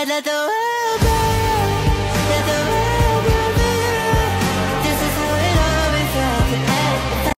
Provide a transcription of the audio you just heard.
I don't know.